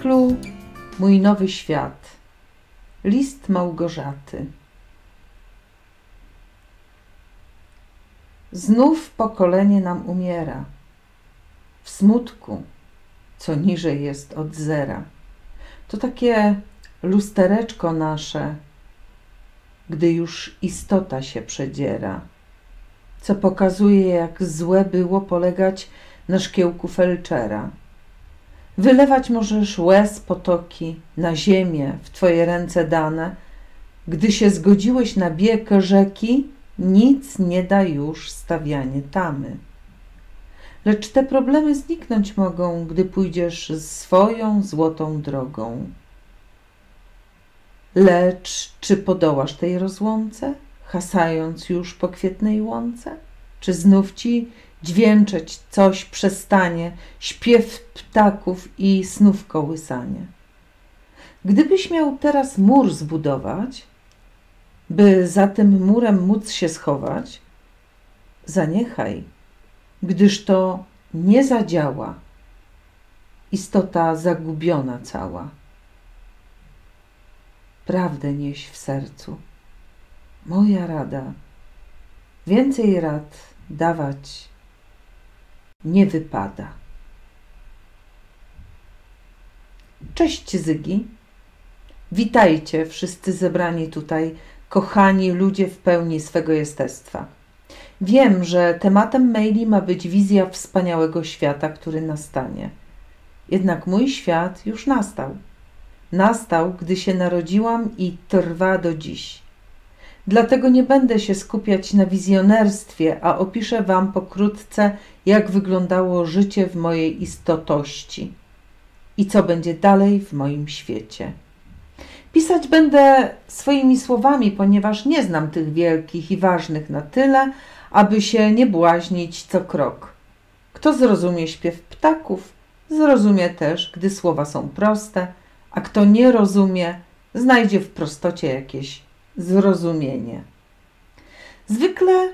cyklu Mój nowy świat. List Małgorzaty. Znów pokolenie nam umiera. W smutku, co niżej jest od zera. To takie lustereczko nasze, gdy już istota się przedziera, co pokazuje, jak złe było polegać na szkiełku felczera Wylewać możesz łez potoki na ziemię w Twoje ręce dane. Gdy się zgodziłeś na bieg rzeki, nic nie da już stawianie tamy. Lecz te problemy zniknąć mogą, gdy pójdziesz swoją złotą drogą. Lecz czy podołasz tej rozłące, hasając już po kwietnej łące? Czy znów ci dźwięczeć coś przestanie, śpiew ptaków i snów kołysanie. Gdybyś miał teraz mur zbudować, by za tym murem móc się schować, zaniechaj, gdyż to nie zadziała. Istota zagubiona cała. Prawdę nieś w sercu. Moja rada. Więcej rad dawać nie wypada. Cześć Zygi. Witajcie wszyscy zebrani tutaj, kochani ludzie w pełni swego jestestwa. Wiem, że tematem maili ma być wizja wspaniałego świata, który nastanie. Jednak mój świat już nastał. Nastał, gdy się narodziłam i trwa do dziś. Dlatego nie będę się skupiać na wizjonerstwie, a opiszę Wam pokrótce, jak wyglądało życie w mojej istotości i co będzie dalej w moim świecie. Pisać będę swoimi słowami, ponieważ nie znam tych wielkich i ważnych na tyle, aby się nie błaźnić co krok. Kto zrozumie śpiew ptaków, zrozumie też, gdy słowa są proste, a kto nie rozumie, znajdzie w prostocie jakieś zrozumienie. Zwykle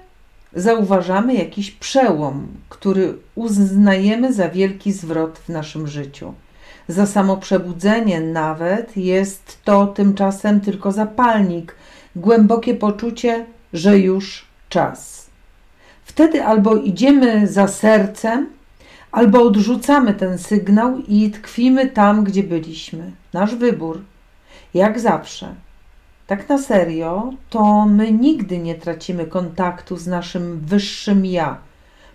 zauważamy jakiś przełom, który uznajemy za wielki zwrot w naszym życiu. Za samo przebudzenie nawet jest to tymczasem tylko zapalnik, głębokie poczucie, że już czas. Wtedy albo idziemy za sercem, albo odrzucamy ten sygnał i tkwimy tam, gdzie byliśmy. Nasz wybór, jak zawsze tak na serio, to my nigdy nie tracimy kontaktu z naszym wyższym ja.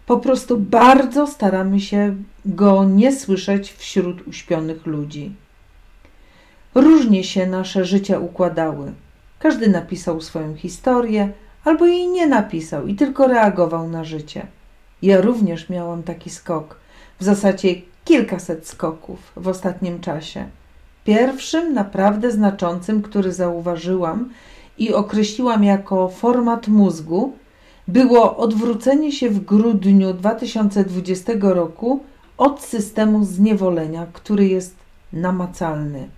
Po prostu bardzo staramy się go nie słyszeć wśród uśpionych ludzi. Różnie się nasze życia układały. Każdy napisał swoją historię, albo jej nie napisał i tylko reagował na życie. Ja również miałam taki skok, w zasadzie kilkaset skoków w ostatnim czasie. Pierwszym naprawdę znaczącym, który zauważyłam i określiłam jako format mózgu, było odwrócenie się w grudniu 2020 roku od systemu zniewolenia, który jest namacalny.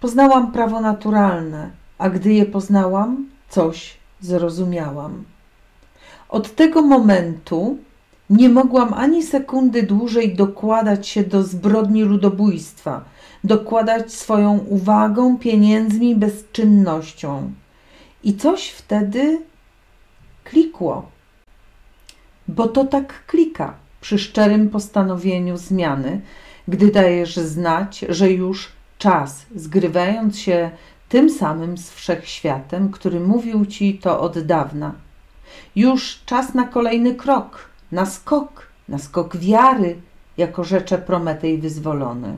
Poznałam prawo naturalne, a gdy je poznałam, coś zrozumiałam. Od tego momentu nie mogłam ani sekundy dłużej dokładać się do zbrodni ludobójstwa dokładać swoją uwagą, pieniędzmi, bezczynnością. I coś wtedy klikło. Bo to tak klika przy szczerym postanowieniu zmiany, gdy dajesz znać, że już czas, zgrywając się tym samym z wszechświatem, który mówił ci to od dawna. Już czas na kolejny krok, na skok, na skok wiary, jako rzecze Prometej wyzwolony.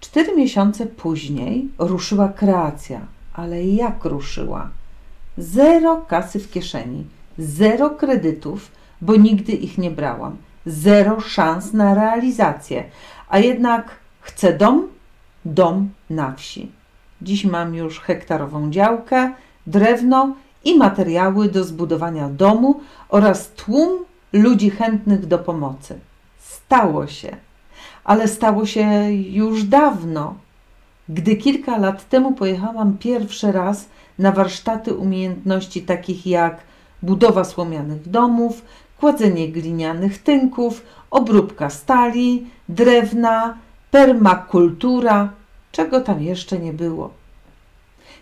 Cztery miesiące później ruszyła kreacja, ale jak ruszyła? Zero kasy w kieszeni, zero kredytów, bo nigdy ich nie brałam, zero szans na realizację, a jednak chcę dom, dom na wsi. Dziś mam już hektarową działkę, drewno i materiały do zbudowania domu oraz tłum ludzi chętnych do pomocy. Stało się ale stało się już dawno. Gdy kilka lat temu pojechałam pierwszy raz na warsztaty umiejętności takich jak budowa słomianych domów, kładzenie glinianych tynków, obróbka stali, drewna, permakultura, czego tam jeszcze nie było.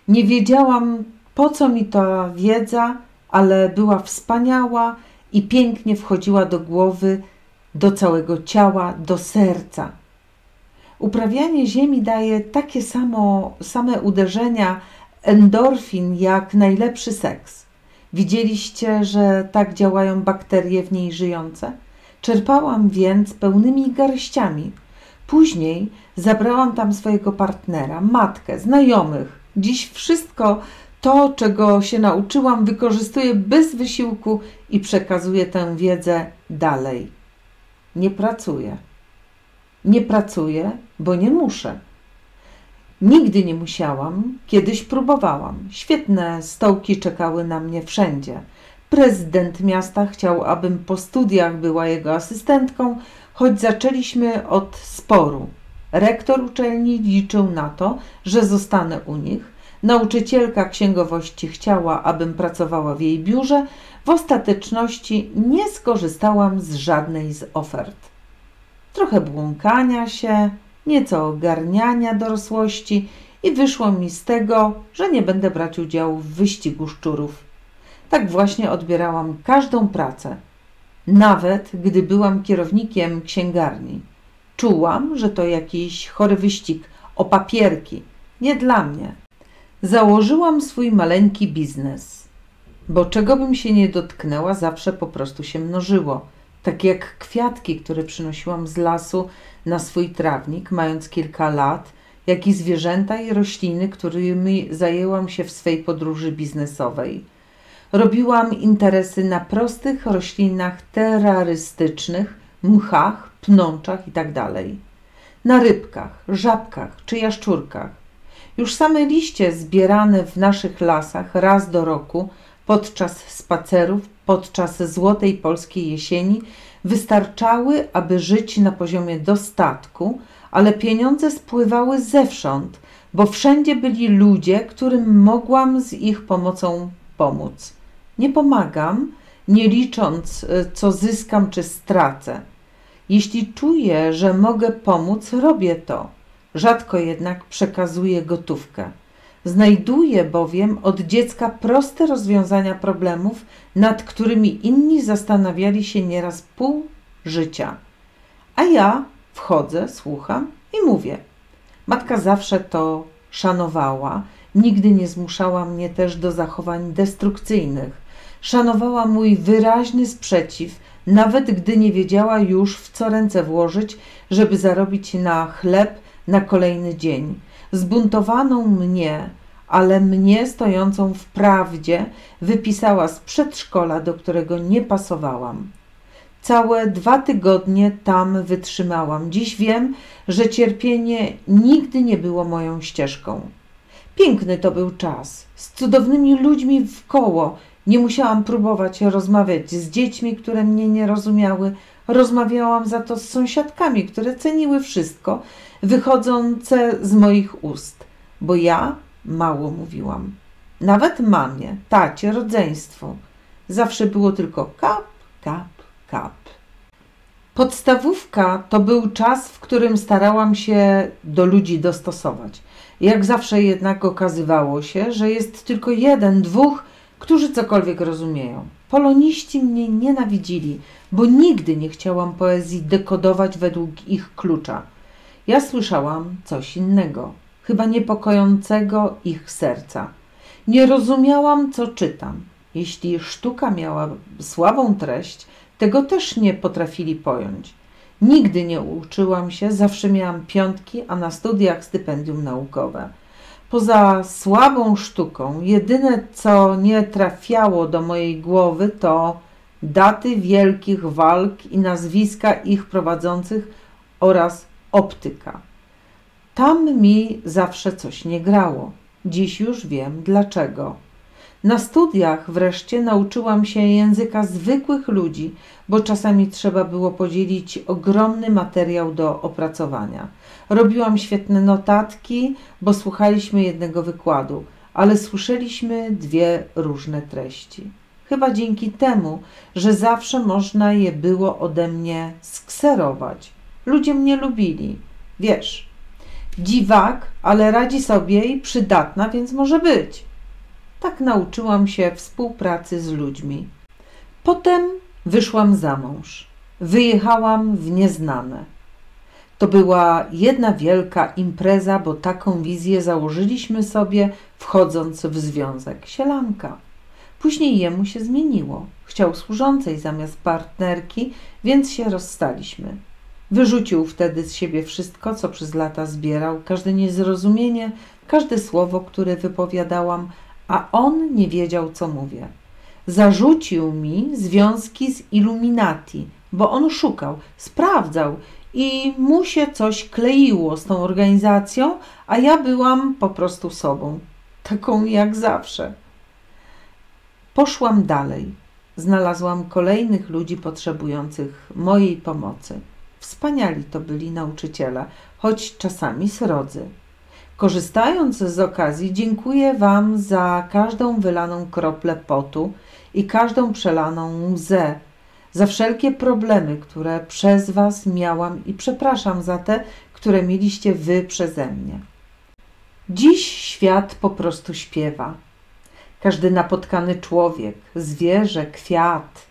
Nie wiedziałam, po co mi ta wiedza, ale była wspaniała i pięknie wchodziła do głowy, do całego ciała, do serca. Uprawianie ziemi daje takie samo, same uderzenia endorfin jak najlepszy seks. Widzieliście, że tak działają bakterie w niej żyjące? Czerpałam więc pełnymi garściami. Później zabrałam tam swojego partnera, matkę, znajomych. Dziś wszystko to, czego się nauczyłam, wykorzystuję bez wysiłku i przekazuję tę wiedzę dalej. Nie pracuję. Nie pracuję, bo nie muszę. Nigdy nie musiałam, kiedyś próbowałam. Świetne stołki czekały na mnie wszędzie. Prezydent miasta chciał, abym po studiach była jego asystentką, choć zaczęliśmy od sporu. Rektor uczelni liczył na to, że zostanę u nich. Nauczycielka księgowości chciała, abym pracowała w jej biurze. W ostateczności nie skorzystałam z żadnej z ofert. Trochę błąkania się, nieco ogarniania dorosłości i wyszło mi z tego, że nie będę brać udziału w wyścigu szczurów. Tak właśnie odbierałam każdą pracę, nawet gdy byłam kierownikiem księgarni. Czułam, że to jakiś chory wyścig o papierki, nie dla mnie. Założyłam swój maleńki biznes, bo czego bym się nie dotknęła, zawsze po prostu się mnożyło. Tak jak kwiatki, które przynosiłam z lasu na swój trawnik, mając kilka lat, jak i zwierzęta i rośliny, którymi zajęłam się w swej podróży biznesowej. Robiłam interesy na prostych roślinach terrorystycznych, mchach, pnączach itd. Tak na rybkach, żabkach czy jaszczurkach. Już same liście zbierane w naszych lasach raz do roku podczas spacerów, podczas złotej polskiej jesieni wystarczały, aby żyć na poziomie dostatku, ale pieniądze spływały zewsząd, bo wszędzie byli ludzie, którym mogłam z ich pomocą pomóc. Nie pomagam, nie licząc, e, co zyskam czy stracę. Jeśli czuję, że mogę pomóc, robię to. Rzadko jednak przekazuję gotówkę. Znajduję bowiem od dziecka proste rozwiązania problemów, nad którymi inni zastanawiali się nieraz pół życia. A ja wchodzę, słucham i mówię. Matka zawsze to szanowała, nigdy nie zmuszała mnie też do zachowań destrukcyjnych. Szanowała mój wyraźny sprzeciw, nawet gdy nie wiedziała już, w co ręce włożyć, żeby zarobić na chleb na kolejny dzień. Zbuntowaną mnie, ale mnie stojącą w prawdzie, wypisała z przedszkola, do którego nie pasowałam. Całe dwa tygodnie tam wytrzymałam. Dziś wiem, że cierpienie nigdy nie było moją ścieżką. Piękny to był czas, z cudownymi ludźmi w koło. Nie musiałam próbować rozmawiać z dziećmi, które mnie nie rozumiały. Rozmawiałam za to z sąsiadkami, które ceniły wszystko wychodzące z moich ust, bo ja mało mówiłam. Nawet mamie, tacie, rodzeństwu. Zawsze było tylko kap, kap, kap. Podstawówka to był czas, w którym starałam się do ludzi dostosować. Jak zawsze jednak okazywało się, że jest tylko jeden, dwóch, którzy cokolwiek rozumieją. Poloniści mnie nienawidzili, bo nigdy nie chciałam poezji dekodować według ich klucza. Ja słyszałam coś innego, chyba niepokojącego ich serca. Nie rozumiałam, co czytam. Jeśli sztuka miała słabą treść, tego też nie potrafili pojąć. Nigdy nie uczyłam się, zawsze miałam piątki, a na studiach stypendium naukowe. Poza słabą sztuką, jedyne co nie trafiało do mojej głowy to daty wielkich walk i nazwiska ich prowadzących oraz optyka. Tam mi zawsze coś nie grało. Dziś już wiem dlaczego. Na studiach wreszcie nauczyłam się języka zwykłych ludzi, bo czasami trzeba było podzielić ogromny materiał do opracowania. Robiłam świetne notatki, bo słuchaliśmy jednego wykładu, ale słyszeliśmy dwie różne treści. Chyba dzięki temu, że zawsze można je było ode mnie skserować. Ludzie mnie lubili. Wiesz, dziwak, ale radzi sobie i przydatna, więc może być. Tak nauczyłam się współpracy z ludźmi. Potem wyszłam za mąż. Wyjechałam w nieznane. To była jedna wielka impreza, bo taką wizję założyliśmy sobie, wchodząc w związek. Sielanka. Później jemu się zmieniło. Chciał służącej zamiast partnerki, więc się rozstaliśmy. Wyrzucił wtedy z siebie wszystko, co przez lata zbierał, każde niezrozumienie, każde słowo, które wypowiadałam, a on nie wiedział, co mówię. Zarzucił mi związki z Illuminati, bo on szukał, sprawdzał i mu się coś kleiło z tą organizacją, a ja byłam po prostu sobą, taką jak zawsze. Poszłam dalej. Znalazłam kolejnych ludzi potrzebujących mojej pomocy. Wspaniali to byli nauczyciele, choć czasami srodzy. Korzystając z okazji, dziękuję Wam za każdą wylaną kroplę potu i każdą przelaną łzę, za wszelkie problemy, które przez Was miałam i przepraszam za te, które mieliście Wy przeze mnie. Dziś świat po prostu śpiewa. Każdy napotkany człowiek, zwierzę, kwiat,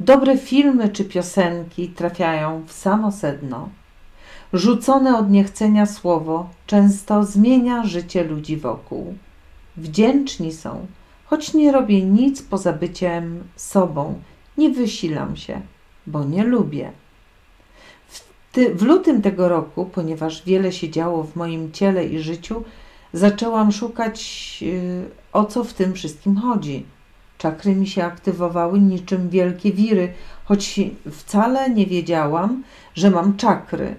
dobre filmy czy piosenki trafiają w samo sedno. Rzucone od niechcenia słowo często zmienia życie ludzi wokół. Wdzięczni są, choć nie robię nic poza byciem sobą, nie wysilam się, bo nie lubię. W, ty, w lutym tego roku, ponieważ wiele się działo w moim ciele i życiu, zaczęłam szukać, yy, o co w tym wszystkim chodzi. Czakry mi się aktywowały niczym wielkie wiry, choć wcale nie wiedziałam, że mam czakry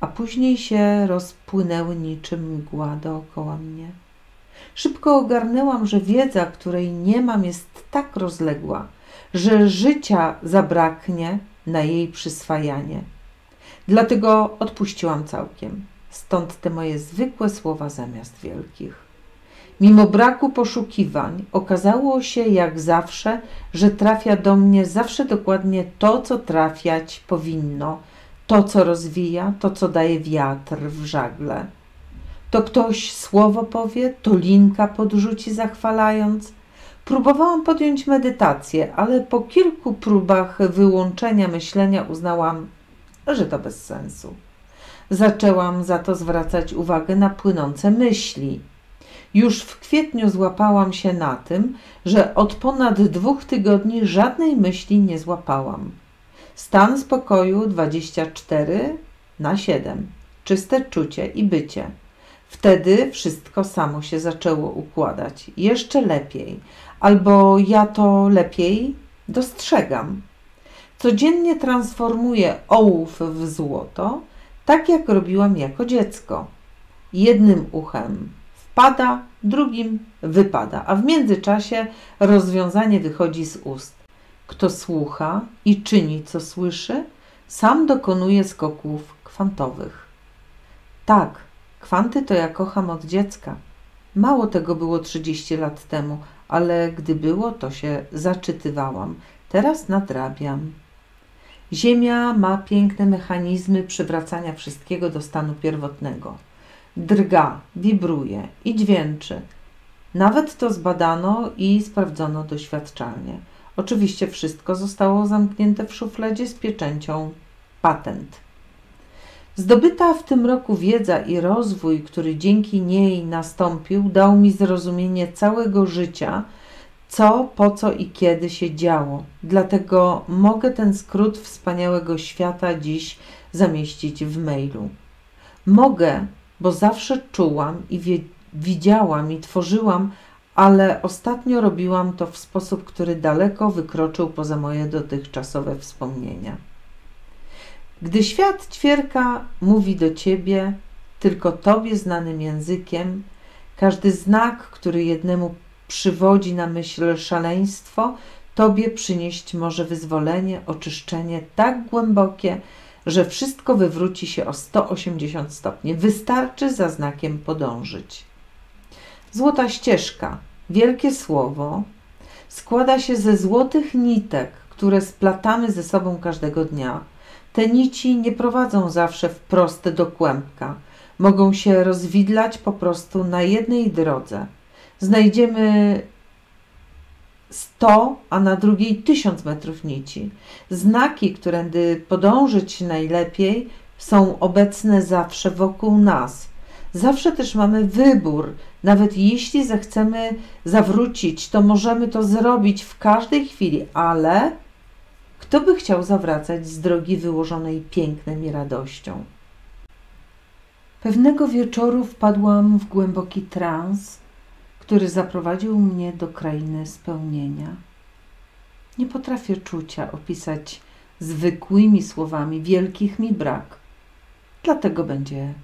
a później się rozpłynęły niczym mgła dookoła mnie. Szybko ogarnęłam, że wiedza, której nie mam, jest tak rozległa, że życia zabraknie na jej przyswajanie. Dlatego odpuściłam całkiem. Stąd te moje zwykłe słowa zamiast wielkich. Mimo braku poszukiwań, okazało się jak zawsze, że trafia do mnie zawsze dokładnie to, co trafiać powinno, to, co rozwija, to, co daje wiatr w żagle. To ktoś słowo powie, to linka podrzuci zachwalając. Próbowałam podjąć medytację, ale po kilku próbach wyłączenia myślenia uznałam, że to bez sensu. Zaczęłam za to zwracać uwagę na płynące myśli. Już w kwietniu złapałam się na tym, że od ponad dwóch tygodni żadnej myśli nie złapałam. Stan spokoju 24 na 7. Czyste czucie i bycie. Wtedy wszystko samo się zaczęło układać. Jeszcze lepiej. Albo ja to lepiej dostrzegam. Codziennie transformuję ołów w złoto, tak jak robiłam jako dziecko. Jednym uchem wpada, drugim wypada, a w międzyczasie rozwiązanie wychodzi z ust. Kto słucha i czyni, co słyszy, sam dokonuje skoków kwantowych. Tak, kwanty to ja kocham od dziecka. Mało tego było 30 lat temu, ale gdy było, to się zaczytywałam. Teraz nadrabiam. Ziemia ma piękne mechanizmy przywracania wszystkiego do stanu pierwotnego. Drga, wibruje i dźwięczy. Nawet to zbadano i sprawdzono doświadczalnie. Oczywiście wszystko zostało zamknięte w szufladzie z pieczęcią patent. Zdobyta w tym roku wiedza i rozwój, który dzięki niej nastąpił, dał mi zrozumienie całego życia, co, po co i kiedy się działo. Dlatego mogę ten skrót wspaniałego świata dziś zamieścić w mailu. Mogę, bo zawsze czułam i widziałam i tworzyłam ale ostatnio robiłam to w sposób, który daleko wykroczył poza moje dotychczasowe wspomnienia. Gdy świat ćwierka mówi do ciebie tylko tobie znanym językiem, każdy znak, który jednemu przywodzi na myśl szaleństwo, tobie przynieść może wyzwolenie, oczyszczenie tak głębokie, że wszystko wywróci się o 180 stopni. Wystarczy za znakiem podążyć. Złota ścieżka, wielkie słowo, składa się ze złotych nitek, które splatamy ze sobą każdego dnia. Te nici nie prowadzą zawsze wprost do kłębka. Mogą się rozwidlać po prostu na jednej drodze. Znajdziemy 100, a na drugiej 1000 metrów nici. Znaki, którędy podążyć najlepiej, są obecne zawsze wokół nas. Zawsze też mamy wybór. Nawet jeśli zechcemy zawrócić, to możemy to zrobić w każdej chwili, ale kto by chciał zawracać z drogi wyłożonej pięknem i radością? Pewnego wieczoru wpadłam w głęboki trans, który zaprowadził mnie do krainy spełnienia. Nie potrafię czucia opisać zwykłymi słowami, wielkich mi brak. Dlatego będzie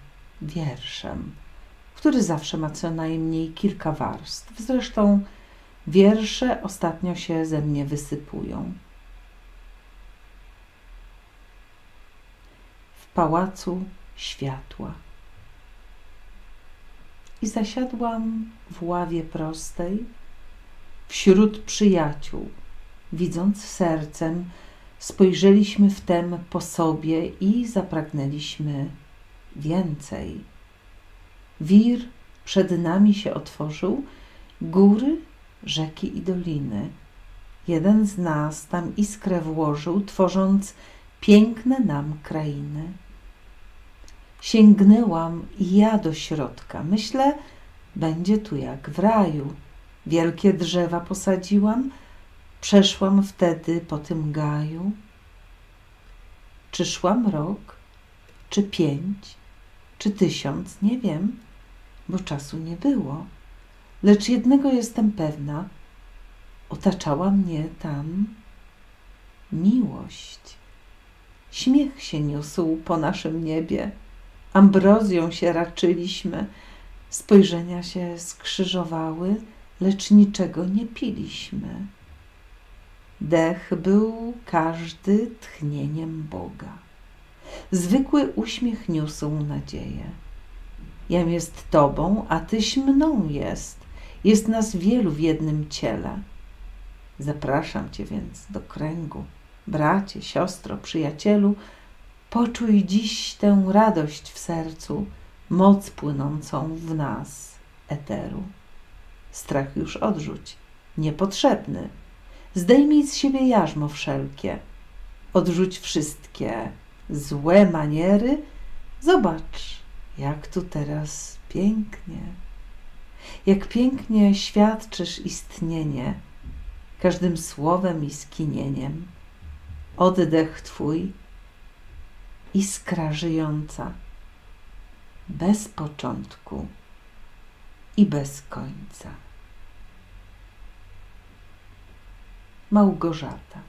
wierszem, który zawsze ma co najmniej kilka warstw. Zresztą wiersze ostatnio się ze mnie wysypują. W pałacu światła. Zasiadłam w ławie prostej, wśród przyjaciół. Widząc sercem, spojrzeliśmy wtem po sobie i zapragnęliśmy więcej. Wir przed nami się otworzył, góry, rzeki i doliny. Jeden z nas tam iskrę włożył, tworząc piękne nam krainy. Sięgnęłam ja do środka. Myślę, będzie tu jak w raju. Wielkie drzewa posadziłam, przeszłam wtedy po tym gaju. Czy szłam rok, czy pięć, czy tysiąc, nie wiem, bo czasu nie było. Lecz jednego jestem pewna, otaczała mnie tam miłość. Śmiech się niósł po naszym niebie, ambrozją się raczyliśmy, spojrzenia się skrzyżowały, lecz niczego nie piliśmy. Dech był każdy tchnieniem Boga. Zwykły uśmiech niósł nadzieję. Jam jest Tobą, a Tyś mną jest. Jest nas wielu w jednym ciele. Zapraszam Cię więc do kręgu. Bracie, siostro, przyjacielu, poczuj dziś tę radość w sercu, moc płynącą w nas, eteru. Strach już odrzuć, niepotrzebny. Zdejmij z siebie jarzmo wszelkie. Odrzuć wszystkie złe maniery. Zobacz, jak tu teraz pięknie. Jak pięknie świadczysz istnienie każdym słowem i skinieniem. Oddech Twój, iskra żyjąca, bez początku i bez końca. Małgorzata.